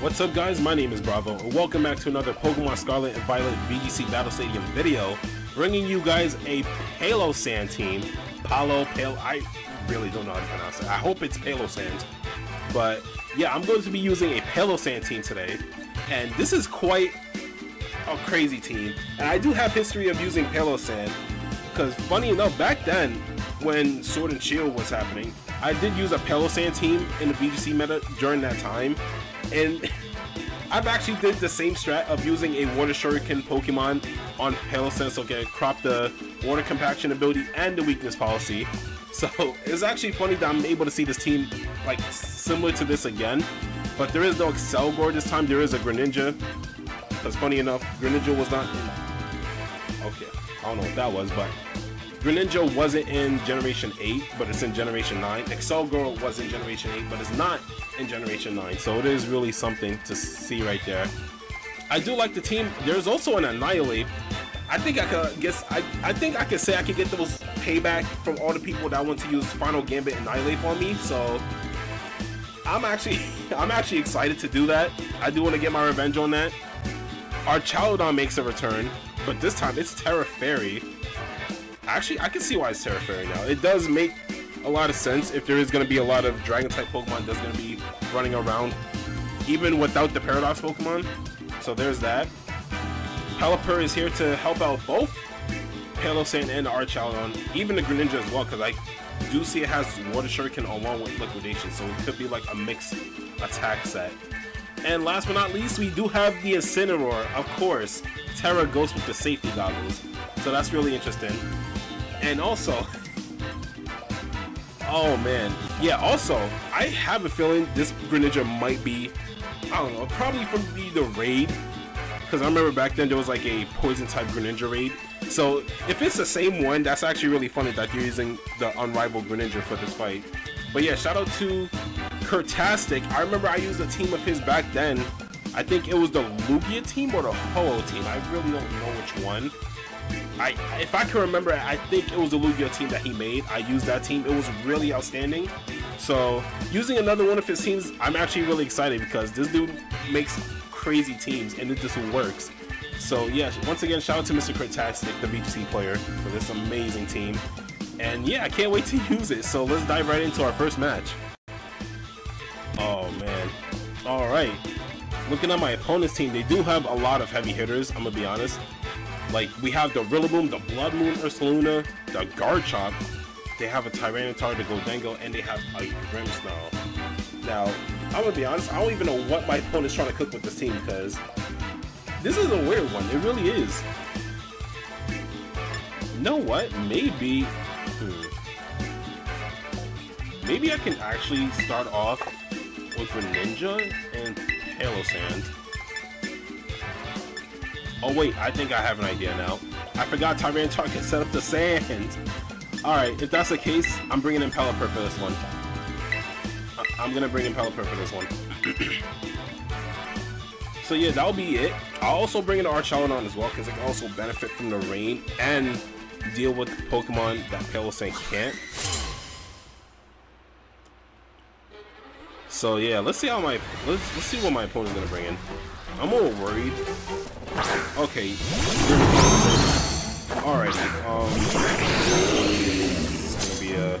What's up guys, my name is Bravo, and welcome back to another Pokemon Scarlet and Violet VGC Battle Stadium video, bringing you guys a Palossand team. Palo, Palo, I really don't know how to pronounce it. I hope it's Palossand. But yeah, I'm going to be using a Palossand team today, and this is quite a crazy team. And I do have history of using Palossand, because funny enough, back then, when Sword and Shield was happening, I did use a Palossand team in the VGC meta during that time, and I've actually did the same strat of using a Water Shuriken Pokemon on Palossand, so get crop the Water Compaction ability and the Weakness Policy. So it's actually funny that I'm able to see this team like similar to this again, but there is no Accelgor this time. There is a Greninja, because funny enough, Greninja was not. Okay, I don't know what that was, but Greninja wasn't in Generation 8, but it's in Generation 9. Accelgor was in Generation 8, but it's not in Generation 9. So it is really something to see right there. I do like the team. There's also an Annihilape. I think I could guess I, I think I could say I could get those payback from all the people that want to use Final Gambit Annihilape on me. So I'm actually I'm actually excited to do that. I do want to get my revenge on that. Our Archaludon makes a return, but this time it's Tera Fairy. Actually, I can see why it's Tera Fairy now. It does make a lot of sense if there is going to be a lot of Dragon type Pokemon that's going to be running around, even without the Paradox Pokemon. So there's that. Pelipper is here to help out both Palossand and Archaludon, even the Greninja as well, because I do see it has Water Shuriken along with Liquidation, so it could be like a mixed attack set. And last but not least, we do have the Incineroar, of course. Tera Ghost with the safety goggles, so that's really interesting. And also, oh man, yeah. Also, I have a feeling this Greninja might be, I don't know, probably from the, the raid, because I remember back then there was like a poison type Greninja raid. So if it's the same one, that's actually really funny that you're using the unrivaled Greninja for this fight. But yeah, shout out to Curtastic. I remember I used a team of his back then. I think it was the Lugia team or the Ho team. I really don't know which one. I, if I can remember, I think it was the Lugia team that he made. I used that team. It was really outstanding. So using another one of his teams, I'm actually really excited because this dude makes crazy teams and it just works. So yeah, once again, shout out to Mr. Curtastic, the VGC player, for this amazing team. And yeah, I can't wait to use it. So let's dive right into our first match. Oh man. Alright. Looking at my opponent's team, they do have a lot of heavy hitters, I'm gonna be honest. Like, we have the Rillaboom, the Blood Moon Ursaluna, the Garchomp, they have a Tyranitar, the Gholdengo, and they have a Grimmsnarl. Now, I'm gonna be honest, I don't even know what my opponent's trying to cook with this team, because this is a weird one, it really is. You know what? Maybe... Hmm. Maybe I can actually start off with Greninja and Palossand. Oh wait, I think I have an idea now. I forgot Tyranitar can set up the sand. Alright, if that's the case, I'm bringing in Pelipper for this one. I'm gonna bring in Pelipper for this one. so yeah, that'll be it. I'll also bring in Archaludon as well, because it can also benefit from the rain and deal with Pokemon that Palossand can't. So yeah, let's see how my let's let's see what my opponent's gonna bring in. I'm a little worried. Okay. Alright. Um it's gonna be a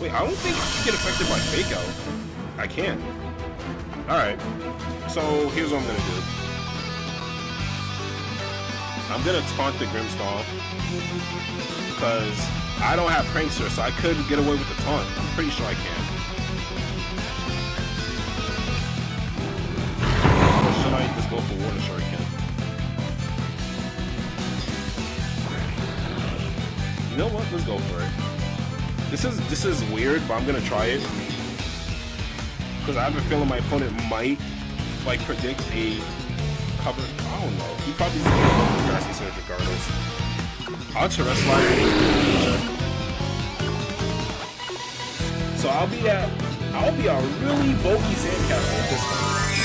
Wait, I don't think I get affected by fake out. I can. Alright. So here's what I'm gonna do. I'm gonna taunt the Grimmsnarl because I don't have Prankster, so I could get away with the taunt. I'm pretty sure I can. Water Shuriken? You know what? Let's go for it. This is this is weird, but I'm gonna try it because I have a feeling my opponent might like predict a cover. I don't know. He probably is going to go Grassy Surge regardless. I'll Terastallize So I'll be at I'll be a really bulky sandcastle at this point.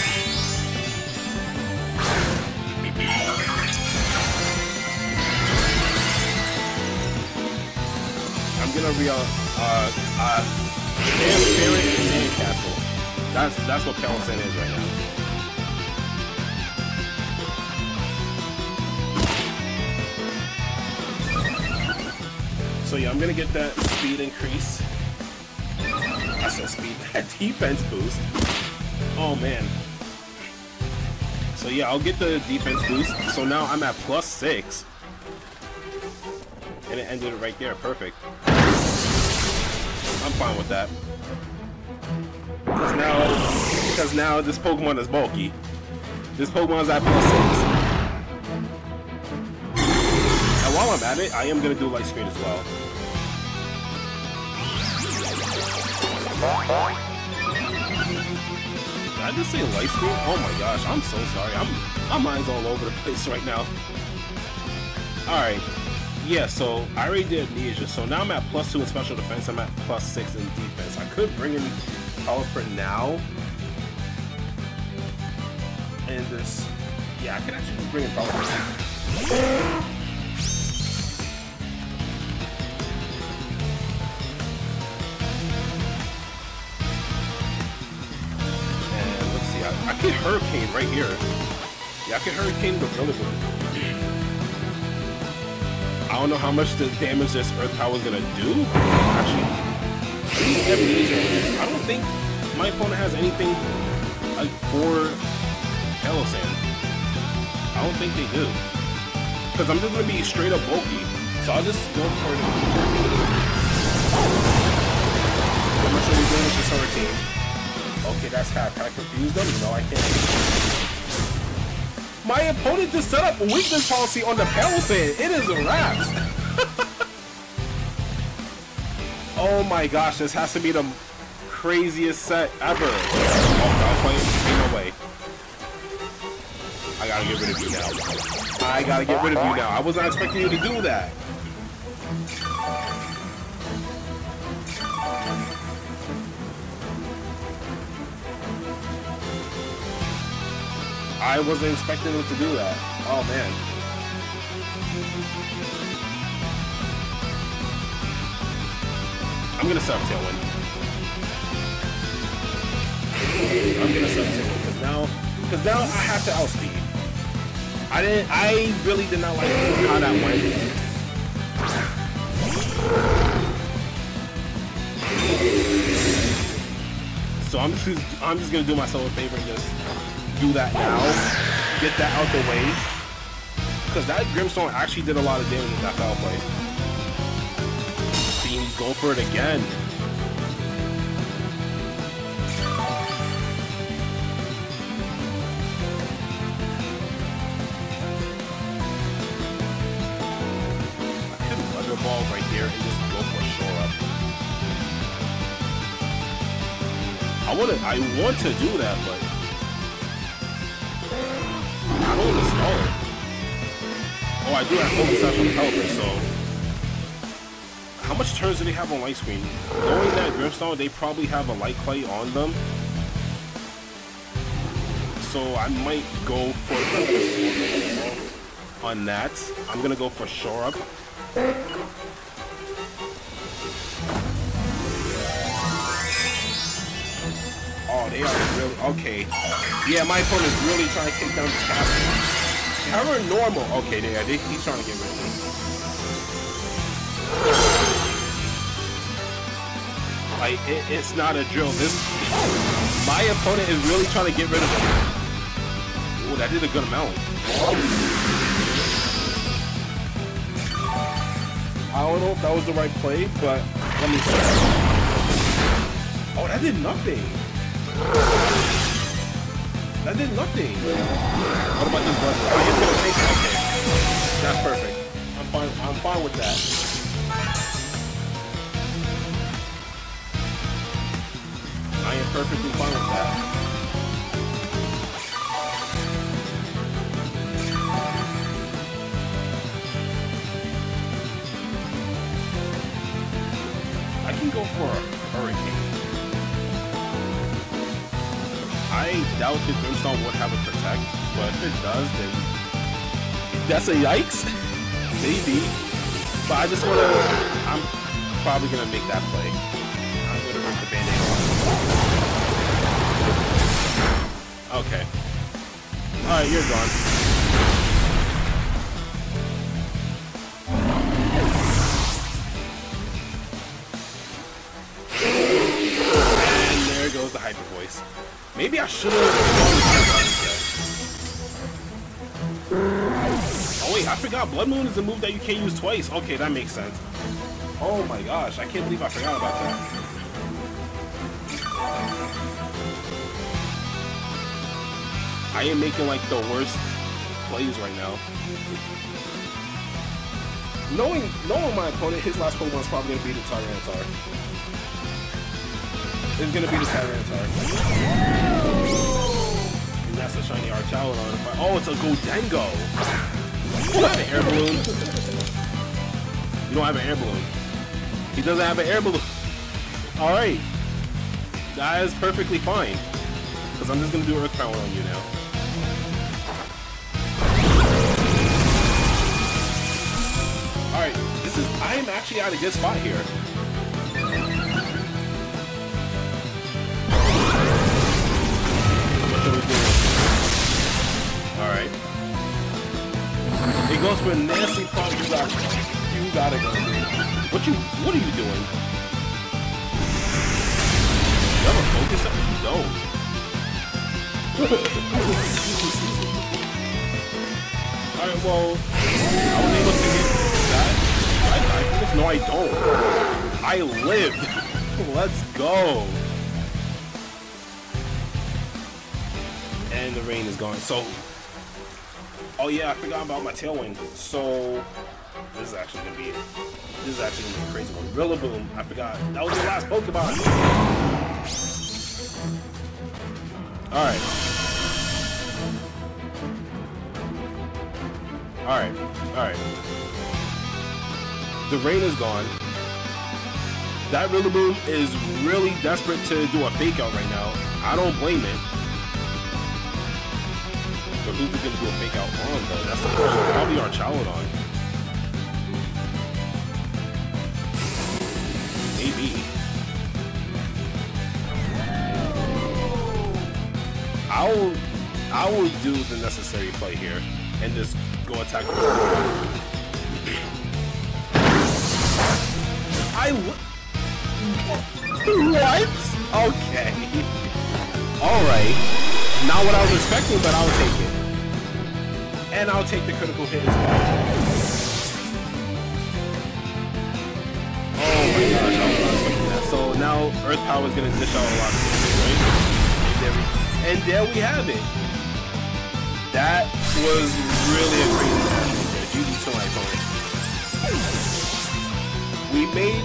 Gonna be a uh uh damn Barret Sandcastle. That's that's what Palo is right now. So yeah, I'm gonna get that speed increase. I said speed, that defense boost. Oh man. So yeah, I'll get the defense boost. So now I'm at plus six. And it ended right there, perfect. I'm fine with that. Because now, because now this Pokemon is bulky. This Pokemon is at plus six. And while I'm at it, I am gonna do light screen as well. Did I just say light screen? Oh my gosh, I'm so sorry. I'm my mind's all over the place right now. Alright. Yeah, so I already did Amnesia, so now I'm at plus two in special defense, I'm at plus six in defense. I could bring in power for now. And this yeah, I could actually bring in for now. And let's see, I can Hurricane right here. Yeah, I can Hurricane the Brilliant. I don't know how much the damage this Earth Power is gonna do. Actually, I don't think my opponent has anything like for Sand. I don't think they do. Because I'm just gonna be straight up bulky. So I'll just go for it. Much are we doing with this Hurricane? Okay, that's how I confused them. No, I can't. My opponent just set up a weakness policy on the Palossand. It is a wrap. oh my gosh, this has to be the craziest set ever. Oh, playing. Ain't no way. I gotta get rid of you now. I gotta get rid of you now. I was not expecting you to do that. I wasn't expecting him to do that. Oh man. I'm gonna sub Tailwind. I'm gonna sub Tailwind because now, because now I have to outspeed. I didn't. I really did not like how that went. So I'm just I'm just gonna do myself a favor and just do that now. Get that out the way. Because that Grimstone actually did a lot of damage in that foul play. See, he's going for it again. Ball right here and just go for shore up. I want to, I want to do that, but Oh, I do have access on Pelipper, so... How much turns do they have on Light Screen? Knowing that Grimstone, they probably have a Light Clay on them. So I might go for... on that. I'm gonna go for Shore Up. Oh, they are really... Okay. Yeah, my opponent is really trying to take down this castle. Tera normal. Okay, yeah, they, he's trying to get rid of me. Like, it, it's not a drill. This, my opponent is really trying to get rid of him. Oh, that did a good amount. I don't know if that was the right play, but let me see. Oh, that did nothing. That did nothing. What about this button? Oh, he's gonna take. Okay. That's perfect. I'm fine. I'm fine with that. I am perfectly fine with that. I can go for I doubt if Grimmsnarl would have a protect, but if it does, then that's a yikes. Maybe. But I just wanna I'm probably gonna make that play. I'm gonna rip the band-aid off. Okay. Alright, you're gone. And there goes the hyper voice. Maybe I should have Oh wait, I forgot Blood Moon is a move that you can't use twice. Okay, that makes sense. Oh my gosh, I can't believe I forgot about that. I am making like the worst plays right now. Knowing knowing my opponent, his last Pokemon is probably gonna be the Tyranitar. It's gonna be the Tyranitar. And that's a shiny Archaludon. Oh, it's a Gholdengo! You don't have an air balloon. You don't have an air balloon. He doesn't have an air balloon. Alright. That is perfectly fine. Because I'm just gonna do Earth Power on you now. Alright, this is I am actually at a good spot here. Should we do? Alright. It goes for a nasty pump, you got you gotta go. What you what are you doing? You have a focus you don't. Alright, well, I was able to get I, I, no, I don't. I lived. Let's go. And the rain is gone. So, oh yeah, I forgot about my tailwind. So, this is actually gonna be, it. this is actually gonna be a crazy one. Rillaboom, I forgot. That was the last Pokemon. All right. All right. All right. The rain is gone. That Rillaboom is really desperate to do a fake out right now. I don't blame it. Gonna do a fake out on though? That's the. Probably Archaludon. Maybe. I'll I will do the necessary play here and just go attack I what? Okay. Alright. Not what I was expecting, but I'll take it. And I'll take the critical hit as well. Oh my gosh, I was expecting that. So now Earth Power is going to dish out a lot of things, right? And there, we, and there we have it. That was really a crazy match. GG to my opponent we made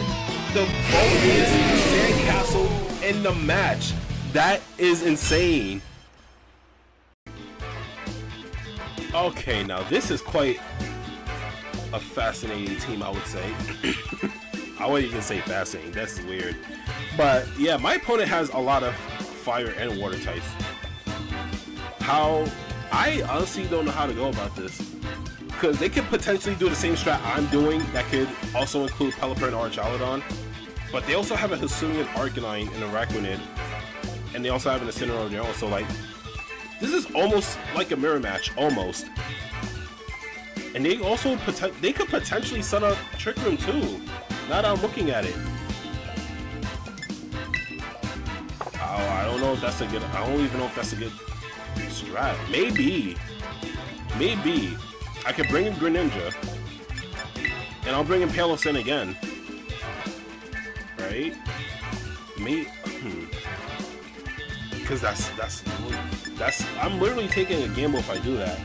the bonus sandcastle in the match. That is insane. Okay, now this is quite a fascinating team, I would say. I wouldn't even say fascinating, that's weird. But yeah, my opponent has a lot of fire and water types. How I honestly don't know how to go about this because they could potentially do the same strat I'm doing that could also include Pelipper and Archaludon. But they also have a Hisuian Arcanine and a. And they also have an Incineroar General, so like, this is almost like a mirror match, almost. And they also, they could potentially set up Trick Room too, now that I'm looking at it. Oh, I don't know if that's a good, I don't even know if that's a good strat. Maybe. Maybe. I could bring in Greninja. And I'll bring in Palossand again. Right? Me? Hmm. Because that's, that's, that's, I'm literally taking a gamble if I do that.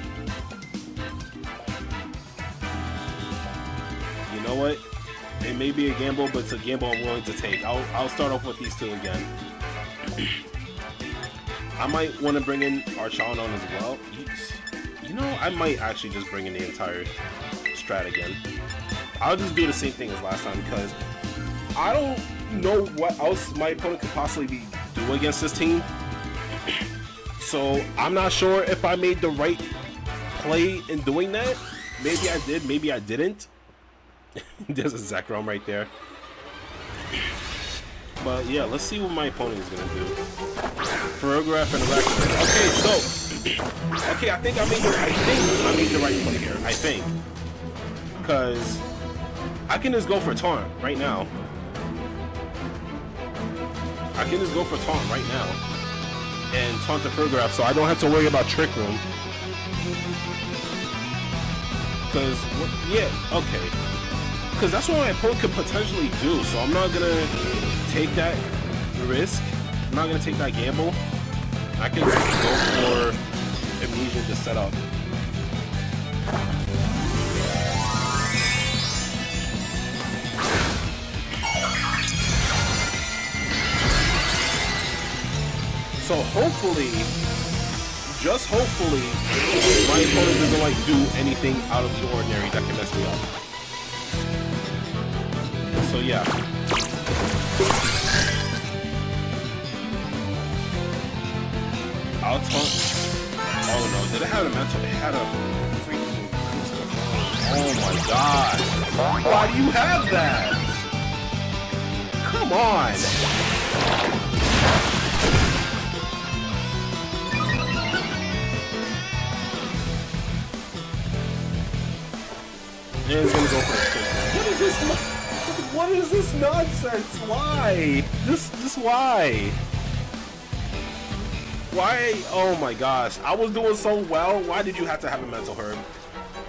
You know what? It may be a gamble, but it's a gamble I'm willing to take. I'll, I'll start off with these two again. I might want to bring in Archaludon as well. You know, I might actually just bring in the entire strat again. I'll just do the same thing as last time because I don't know what else my opponent could possibly be doing against this team. So I'm not sure if I made the right play in doing that. Maybe I did, maybe I didn't. There's a Zekrom right there. But yeah, let's see what my opponent is gonna do. Farigiraf and Electric. Okay, so okay, I think I made the I think I made the right play here. I think because I can just go for taunt right now. I can just go for taunt right now and taunt the Farigiraf, so I don't have to worry about Trick Room. Because yeah, okay. Because that's what my opponent could potentially do, so I'm not gonna take that risk. I'm not gonna take that gamble. I can go for Amnesia to set up. So hopefully, just hopefully, my opponent doesn't like do anything out of the ordinary that can mess me up. So yeah. I'll taunt. Oh no, did it have a mental? It had a freaking. Oh my god. Why do you have that? Come on. Gonna go. What is this? What is this nonsense? Why? This, this why? Why? Oh my gosh! I was doing so well. Why did you have to have a mental herb?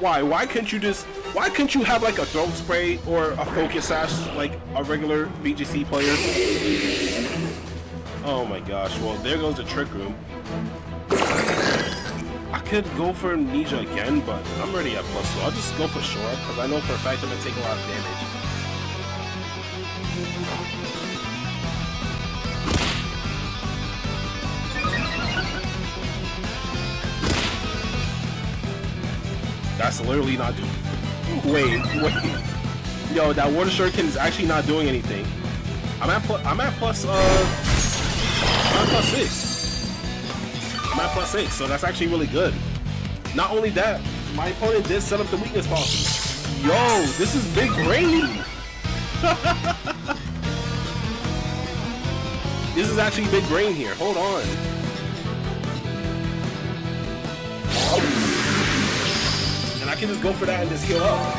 Why? Why couldn't you just? Why couldn't you have like a throat spray or a focus sash like a regular VGC player? Oh my gosh! Well, there goes the trick room. Could go for Amnesia again, but I'm already at plus, so I'll just go for Shore, because I know for a fact I'm going to take a lot of damage. That's literally not doing... Wait, wait. Yo, that Water Shuriken is actually not doing anything. I'm at, plus, I'm at plus, uh... I'm at plus 6. I'm at plus 6, so that's actually really good. Not only that, my opponent did set up the weakness policy. Yo, this is big brain! this is actually big brain here. Hold on. And I can just go for that and just heal up.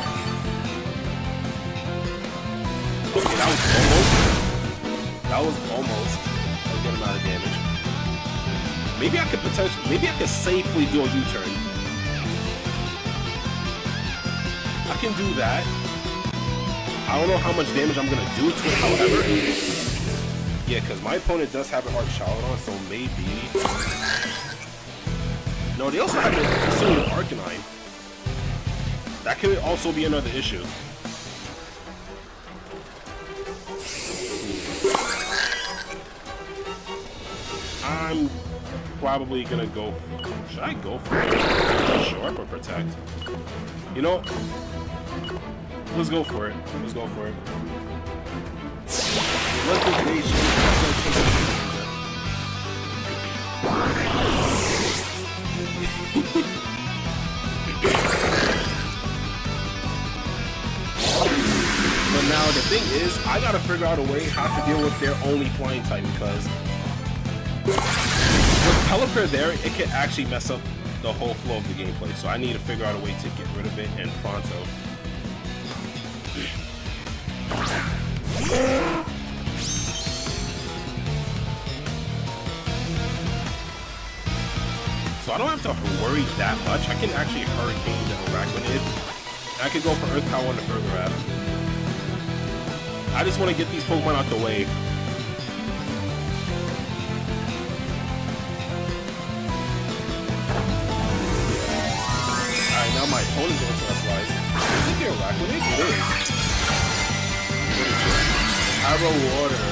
Okay, that was almost. That was almost a good amount of damage. Maybe I could potentially, maybe I could safely do a U-turn. Can do that. I don't know how much damage I'm gonna do to it, however. Yeah, because my opponent does have an Arc on, so maybe... No, they also have a Hisuian Arcanine. That could also be another issue. I'm probably gonna go... Should I go for Sharp or Protect? You know, let's go for it. Let's go for it. Liquidation. but now the thing is, I gotta figure out a way how to deal with their only flying type because with Pelipper there, it can actually mess up the whole flow of the gameplay. So I need to figure out a way to get rid of it and pronto. So I don't have to worry that much. I can actually Hurricane the Araquanid. I can go for Earth Power on the Farigiraf. I just want to get these Pokemon out the way Alright, now my opponent's going to. Is it their Araquanid? It is. Arrow Water.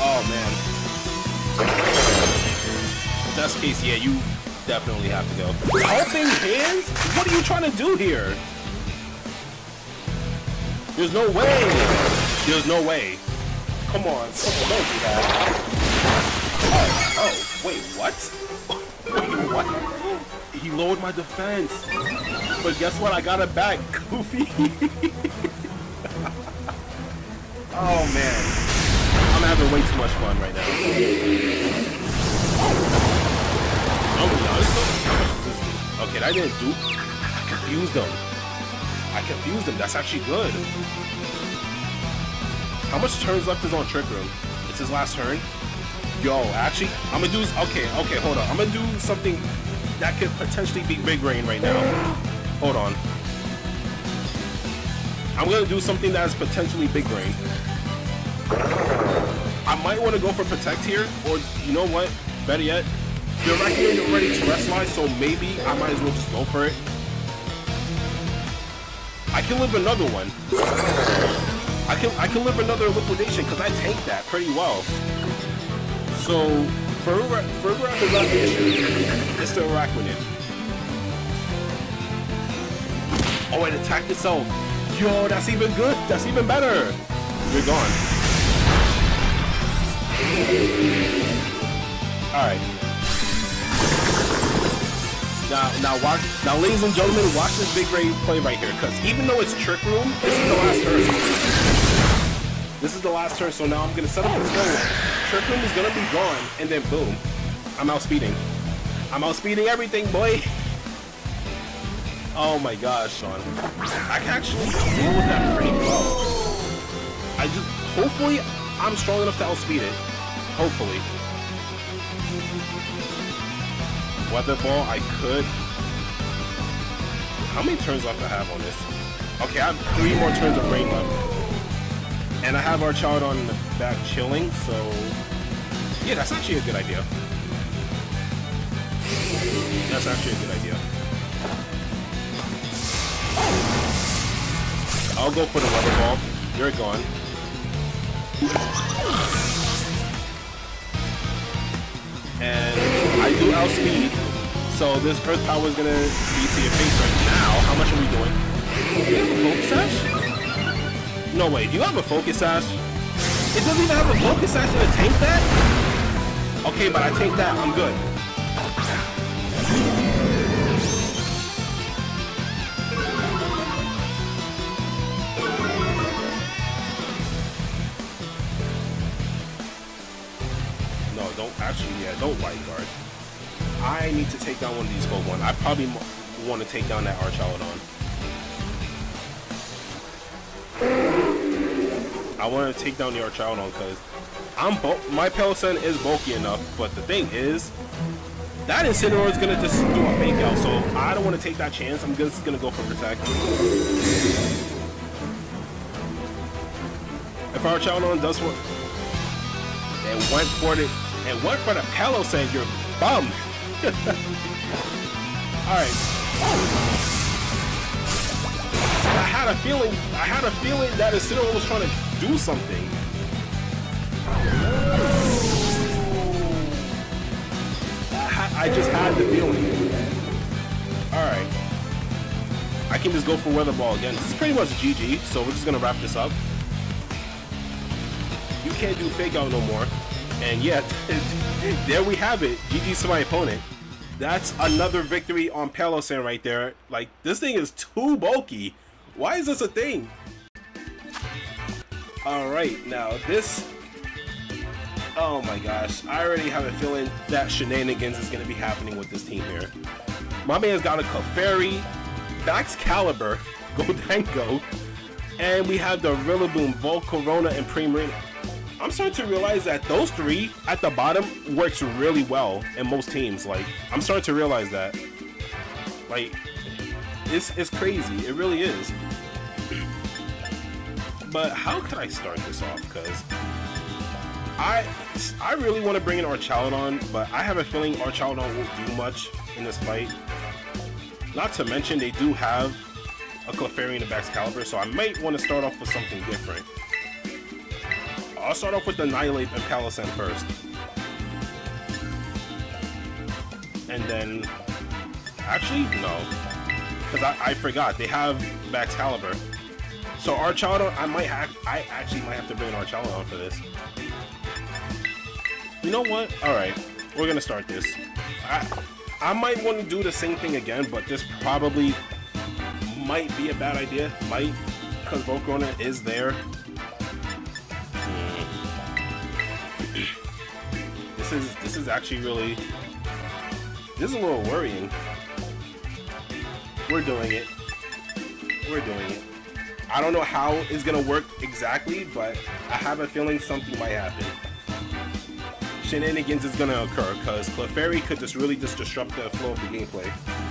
Oh, man. Best case, yeah, you definitely have to go. Helping Hands? What are you trying to do here? There's no way. There's no way. Come on. Come on, don't do that. Oh, oh, wait, what? wait, what? he lowered my defense. But guess what? I got it back, Goofy. Oh man. I'm having way too much fun right now. Oh, much this do? Okay, that didn't do. I confused them. I confused them. That's actually good. How much turns left is on Trick Room? It's his last turn. Yo, actually, I'm gonna do. Okay, okay, hold on. I'm gonna do something that could potentially be Big Rain right now. Hold on. I'm gonna do something that is potentially Big Brain. I might want to go for Protect here, or you know what? Better yet, they're recommended already Terastallize, so maybe I might as well just go for it. I can live another one. I can I can live another liquidation because I tanked that pretty well. So Farigiraf is not the issue. It's the Araquanid. Oh, it attacked itself. Yo, that's even good. That's even better. You're gone. Alright. Now, now, watch, now, ladies and gentlemen, watch this big Ray play right here, because even though it's Trick Room, this is the last turn. This is the last turn, so now I'm going to set up this go. Trick Room is going to be gone, and then boom, I'm outspeeding. I'm outspeeding everything, boy. Oh my gosh, Sean. I can actually deal with that pretty well. I just, hopefully, I'm strong enough to outspeed it. Hopefully. Weather Ball, I could. How many turns left I have on this? Okay, I have three more turns of rain left. And I have our child on the back chilling, so... Yeah, that's actually a good idea. That's actually a good idea. I'll go for the Weather Ball. You're gone. And I do outspeed, so this Earth Power is gonna be to your face right now. How much are we doing? Do you have a Focus Sash? No way, do you have a Focus Sash? It doesn't even have a Focus Sash a tank that? Okay, but I take that, I'm good. Yeah, don't wide guard. I need to take down one of these Pokemon. I probably want to take down that Archaludon. I want to take down the Archaludon because I'm my Pelsen is bulky enough, but the thing is, that Incineroar is gonna just do a fake out, so I don't want to take that chance. I'm just gonna go for Protect. If Archaludon does what, and went for it and one for the saying you're bum. Alright. I had a feeling I had a feeling that Incineroar was trying to do something. I, I just had the feeling. Alright. I can just go for Weather Ball again. This is pretty much GG, so we're just gonna wrap this up. You can't do fake out no more. And yet, there we have it. GG's to my opponent. That's another victory on Palossand right there. Like, this thing is too bulky. Why is this a thing? Alright, now this... Oh my gosh. I already have a feeling that shenanigans is going to be happening with this team here. My man's got a Clefairy, Baxcalibur, Gholdengo, and we have the Rillaboom, Volcarona, and Primarina. I'm starting to realize that those three at the bottom works really well in most teams. Like, I'm starting to realize that. Like, it's, it's crazy. It really is. But how can I start this off? Because I I really want to bring in Archaludon, but I have a feeling Archaludon won't do much in this fight. Not to mention they do have a Clefairy in the Baxcalibur, so I might want to start off with something different. I'll start off with Annihilape and Palossand first. And then... Actually, no. Because I, I forgot, they have Baxcalibur. So Archaludon, I might have... I actually might have to bring Archaludon for this. You know what? Alright, we're gonna start this. I, I might want to do the same thing again, but this probably might be a bad idea. Might, because Volcarona is there. Is this is actually really this is a little worrying. We're doing it. We're doing it. I don't know how it's gonna work exactly, but I have a feeling something might happen. Shenanigans is gonna occur because Clefairy could just really just disrupt the flow of the gameplay.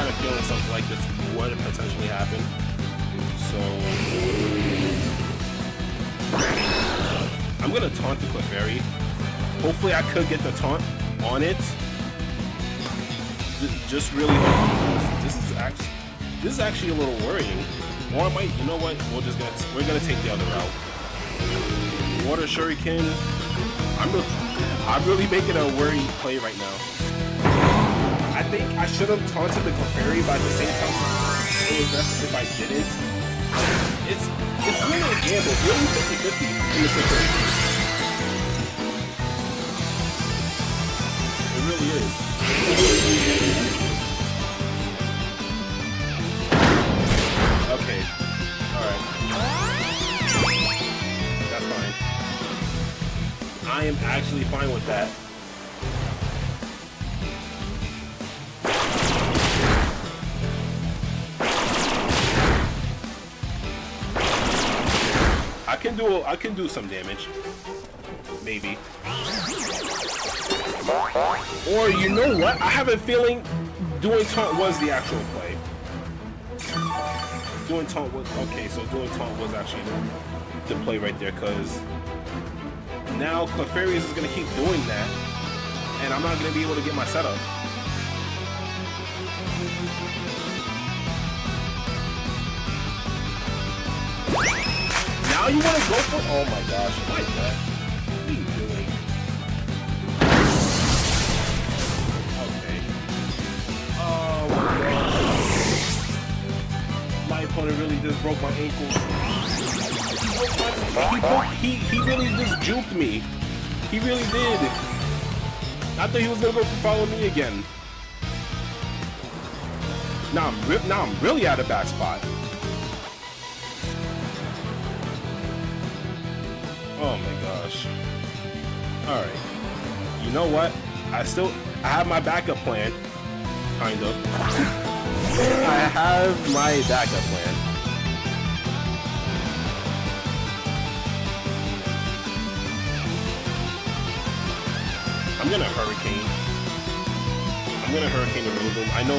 Had a feeling something like this would potentially happen. So I'm gonna taunt the Clefairy. Hopefully I could get the taunt on it. Just really this is actually this is actually a little worrying. Or I might you know what? We're just gonna we're gonna take the other route. Water Shuriken. I'm really I'm really making a worried play right now. I think I should have taunted the Clefairy, but at the same time, it was best if I didn't. It's it's really a gamble, really 50-50 in this situation. It really is. Okay. Alright. That's fine. I am actually fine with that. Do I can do some damage. Maybe. Or you know what? I have a feeling doing taunt was the actual play. Doing taunt was okay, so doing taunt was actually the, play right there, cause now Clefairy is gonna keep doing that, and I'm not gonna be able to get my setup. You wanna go for oh my gosh, like that. What are you doing? Okay. Oh my gosh. My opponent really just broke my ankles. He, he, he really just juked me. He really did. I thought he was gonna go follow me again. Now I'm now I'm really at a bad spot. Oh my gosh. Alright. You know what? I still I have my backup plan. Kind of. I have my backup plan. I'm gonna hurricane. I'm gonna hurricane the Rillaboom. I know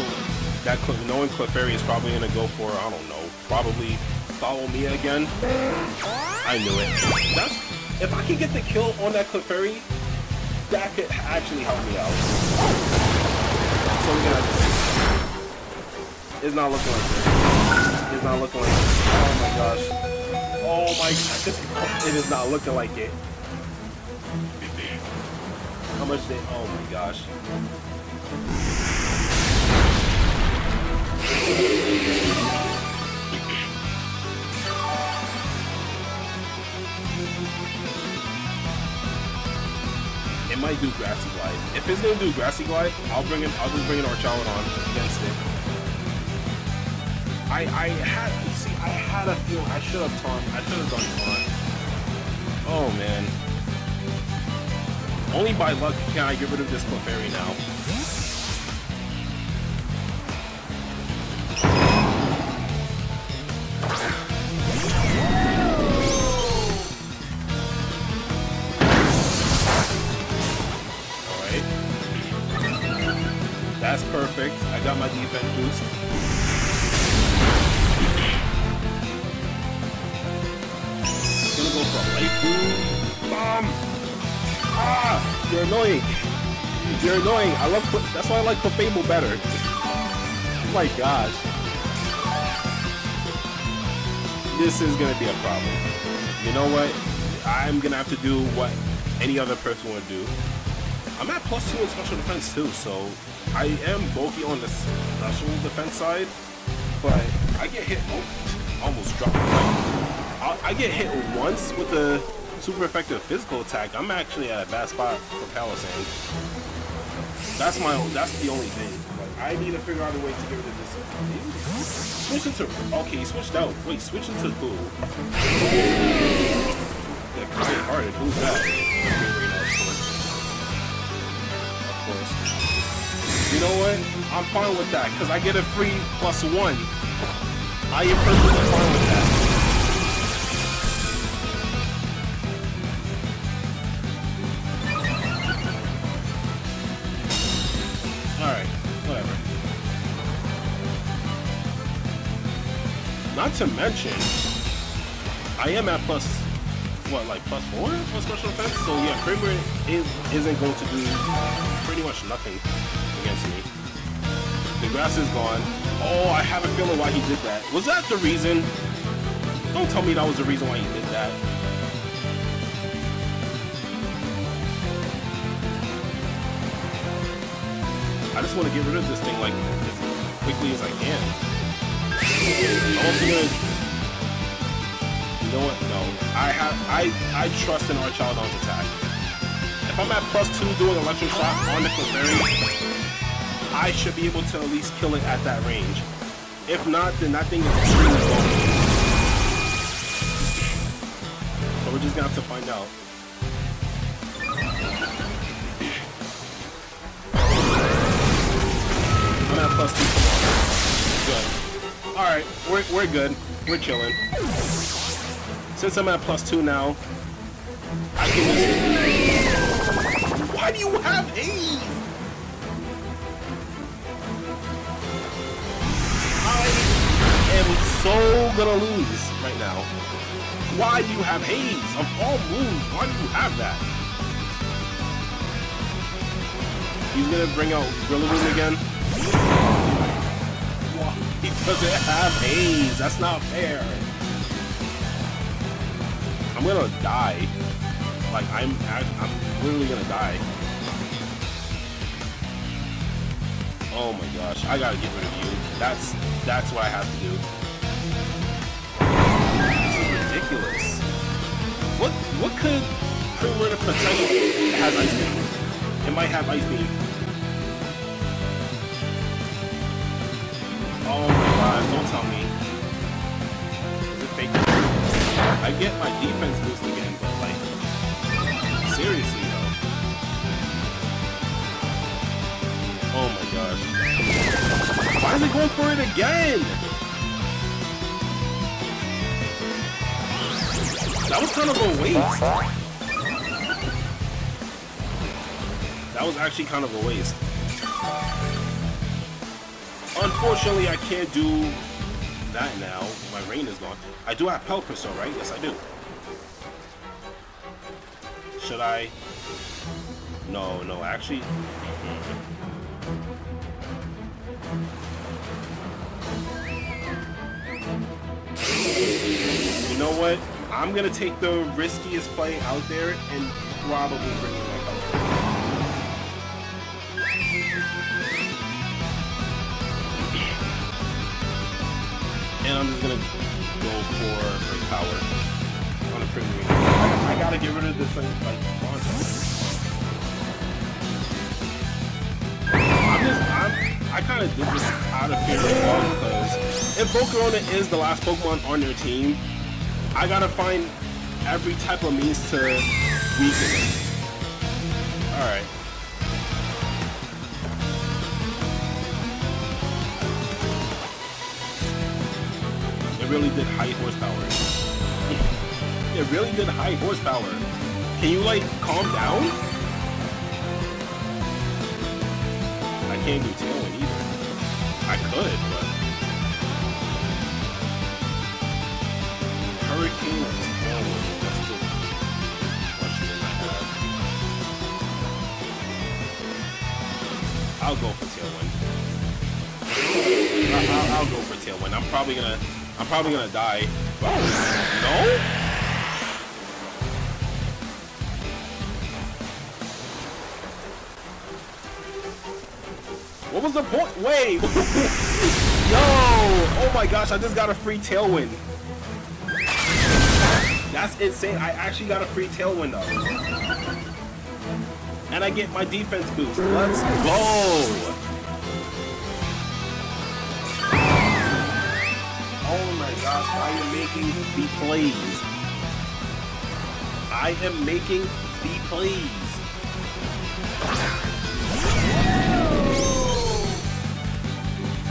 that knowing Clefairy is probably gonna go for I don't know, probably follow me again. I knew it. That's if I can get the kill on that Clefairy, that could actually help me out. So we're gonna. It's not looking like it. It's not looking like it. Oh my gosh. Oh my gosh. It is not looking like it. How much they? Oh my gosh. It might do Grassy Glide. If it's gonna do Grassy Glide, I'll bring it. I'll just bring an on against it. I I had see I had a feel I should have taunt. I should have done taunt. Oh man. Only by luck can I get rid of this Clefairy now. I got my defense boost. Gonna go for a light boom. Bomb! Ah! You're annoying. You're annoying. I love. That's why I like the fable better. Oh my gosh. This is gonna be a problem. You know what? I'm gonna have to do what any other person would do. I'm at plus two in special defense too, so I am bulky on the special defense side, but I get hit. Almost dropped. I, get hit once with the super effective physical attack. I'm actually at a bad spot for Palossand. That's my. That's the only thing. I need to figure out a way to get rid of this. Switch into. Okay, he switched out. Wait, switch into who? Yeah, Crying Hearted. Who's that? You know what? I'm fine with that, because I get a free plus one. I am perfectly fine with that. Alright, whatever. Not to mention, I am at plus, what, like plus four for special defense? So yeah, Kramer is, isn't going to do pretty much nothing against me. The grass is gone. Oh, I have a feeling why he did that. Was that the reason? Don't tell me that was the reason why he did that. I just want to get rid of this thing like as quickly as I can. I'm also gonna. Know what? No. I have. I I trust in Archaludon's attack. If I'm at plus two doing electric shot on the Clefairy, I should be able to at least kill it at that range. If not, then that thing is extremely low. So we're just gonna have to find out. I'm at plus two. Good. Alright, we're, we're good. We're chilling. Since I'm at plus two now, I can just... Why do you have Haze? am so gonna lose right now. Why do you have Haze? Of all moves, why do you have that? He's gonna bring out Rillaboom again? He doesn't have Haze. That's not fair. I'm gonna die. Like, I'm, I'm literally gonna die. Oh my gosh, I gotta get rid of you. That's that's what I have to do. This is ridiculous. What what could Primarina potential it has ice beam? It might have ice beam. Oh my god, don't tell me. I get my defense boost again, but like seriously though. Oh my gosh. Why is it going for it again? That was kind of a waste. That was actually kind of a waste. Unfortunately, I can't do that now. Rain is gone. I do have Pelipper, so right? Yes, I do. Should I? No, no, actually. You know what? I'm gonna take the riskiest play out there and probably bring in my color. And I'm just gonna go for great power on a premium. I, I gotta get rid of this thing like I'm just, I'm, I kind of did this out of fear as well because if Volcarona is the last Pokemon on your team, I gotta find every type of means to weaken it. Really did high horsepower. it really did high horsepower. Can you like calm down? I can't do Tailwind either. I could, but... Hurricane I have. I'll go for Tailwind. I'll go for Tailwind. I'm probably gonna, I'm probably gonna die. No? What was the point? Wait! Yo! Oh my gosh, I just got a free Tailwind. That's insane. I actually got a free Tailwind up. And I get my defense boost. Let's go! I am making the plays. I am making the plays.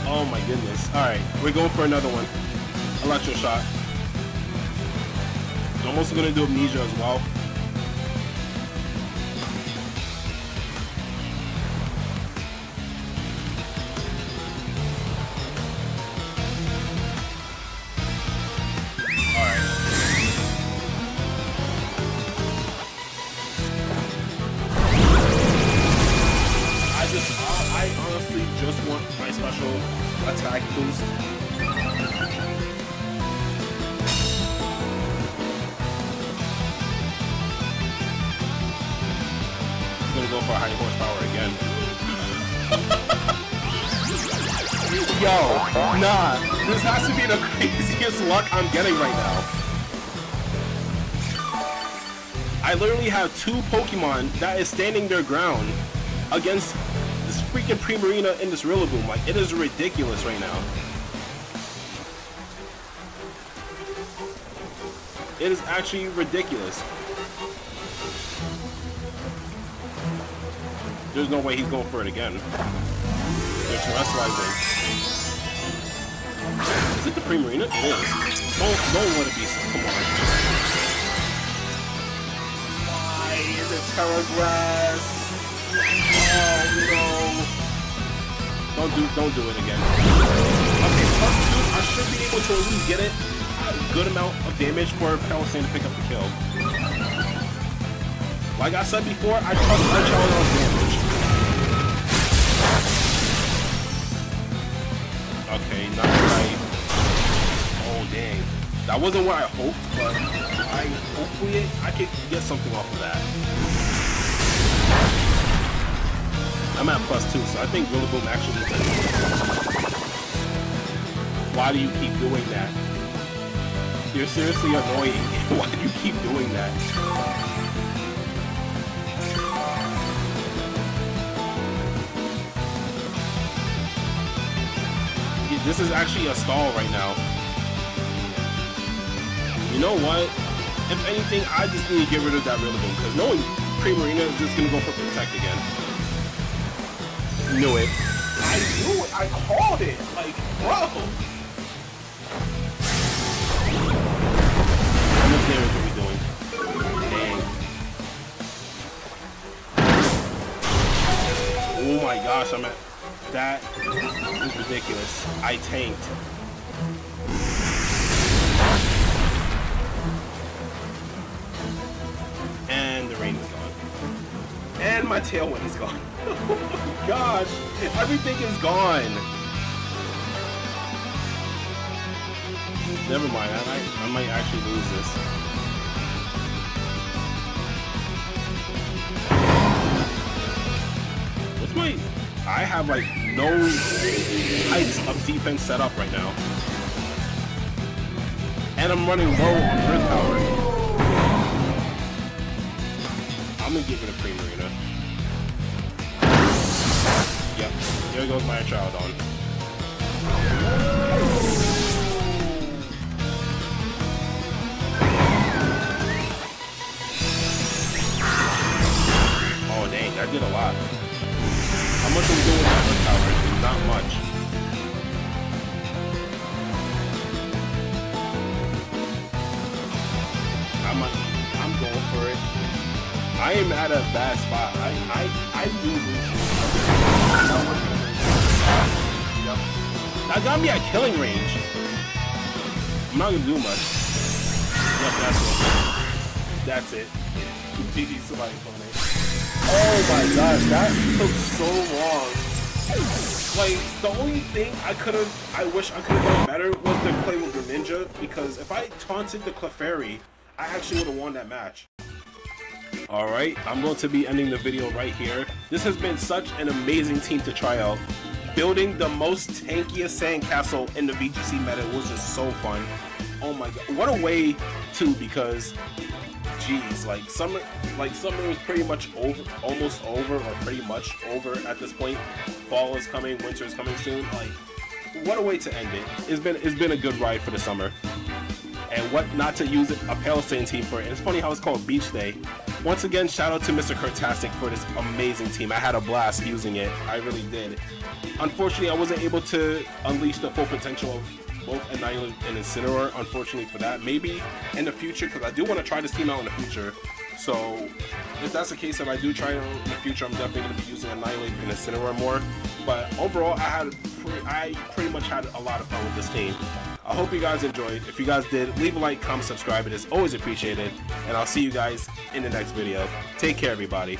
Oh my goodness. Alright, we're going for another one. Electro shot. I'm also gonna do amnesia as well. luck I'm getting right now. I literally have two Pokemon that is standing their ground against this freaking Primarina in this Rillaboom. Like, it is ridiculous right now. It is actually ridiculous. There's no way he's going for it again. It the Primarina? It is. Don't, don't want to be. Come on. Why is it Tera Grass? Oh no. Don't do, don't do it again. Okay, plus two. I should be able to at least get it good amount of damage for Palossand to pick up the kill. Like I said before, I trust Archaludon's damage. Okay, not right. Dang. That wasn't what I hoped, but I hopefully I could get something off of that. I'm at plus two, so I think Rillaboom actually is Why do you keep doing that? You're seriously annoying. Why do you keep doing that? this is actually a stall right now. You know what? If anything, I just need to get rid of that Rillaboom, because knowing Primarina is just going to go for Protect again. Knew it. I knew it! I called it! Like, bro! How much damage are we doing? Dang. Oh my gosh, I'm at... That is ridiculous. I tanked. My tailwind is gone. oh gosh. Everything is gone. Never mind. I might, I might actually lose this. What's my... I have like no heights of defense set up right now. And I'm running low on Earth Power. I'm gonna give it a Primarina. Yep, here goes my Troudon. Oh dang, I did a lot. How much are we doing with power? Not much. I'm, I'm going for it. I am at a bad spot. I I, I do lose. Yep. That got me at killing range. I'm not gonna do much. Yep, that's it. That's it. GG somebody. Oh my gosh, that took so long. like the only thing I could have, I wish I could have done better was to play with Greninja because if I taunted the Clefairy, I actually would have won that match. Alright, I'm going to be ending the video right here. This has been such an amazing team to try out. Building the most tankiest sandcastle in the VGC meta was just so fun. Oh my god, what a way to because geez, like summer like summer is pretty much over almost over or pretty much over at this point. Fall is coming, winter is coming soon. Like what a way to end it. It's been it's been a good ride for the summer. And what not to use a Palossand team for. It's funny how it's called Beach Day. Once again, shout out to Mr. Curtastic for this amazing team. I had a blast using it. I really did. Unfortunately, I wasn't able to unleash the full potential of both Annihilape and Incineroar, unfortunately for that. Maybe in the future, because I do want to try this team out in the future. So if that's the case, if I do try it in the future, I'm definitely going to be using Annihilape and Incineroar more. But overall, I had I pretty much had a lot of fun with this team. I hope you guys enjoyed. If you guys did, leave a like, comment, subscribe. It is always appreciated. And I'll see you guys in the next video. Take care, everybody.